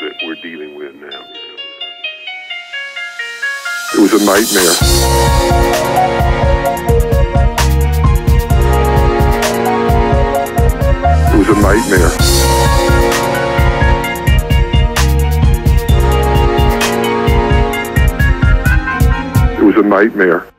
that we're dealing with now. It was a nightmare. It was a nightmare. It was a nightmare.